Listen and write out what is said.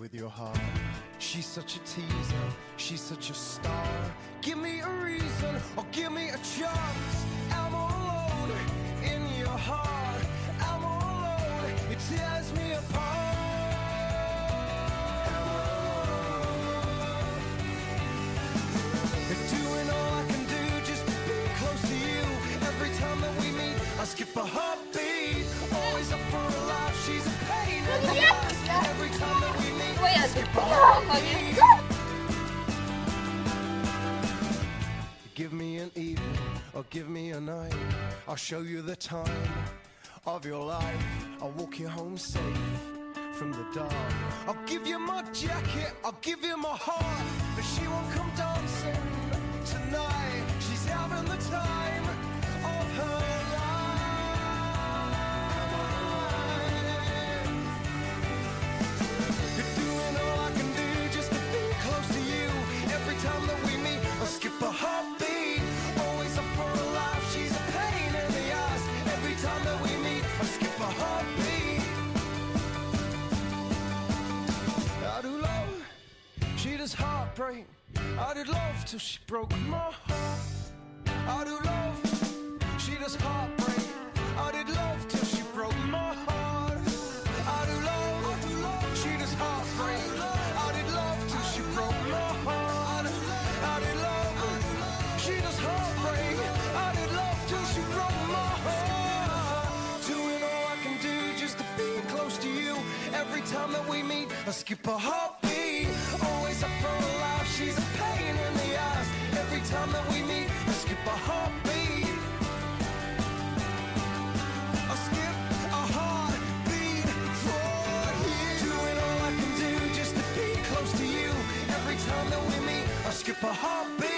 with your heart. She's such a teaser, she's such a star. Give me a reason or give me a chance. I'm all alone in your heart. I'm all alone, it tears me apart. I'm all alone. Doing all I can do just be close to you. Every time that we meet, I skip a heartbeat. Always up for Give me an evening or give me a night. I'll show you the time of your life. I'll walk you home safe from the dark. I'll give you my jacket, I'll give you my heart. But she won't come dancing does heartbreak. I did love till she broke my heart. I do love, she does heartbreak. I did love till she broke my heart. I do love, she does heartbreak. I did love till she broke my heart. I did love, she does heartbreak. I did love till she broke my heart. Doing all I can do just to be close to you. Every time that we meet, I skip a heartbeat. Time that we meet, I skip a heartbeat. I skip a heartbeat for you. Doing all I can do just to be close to you. Every time that we meet, I skip a heartbeat.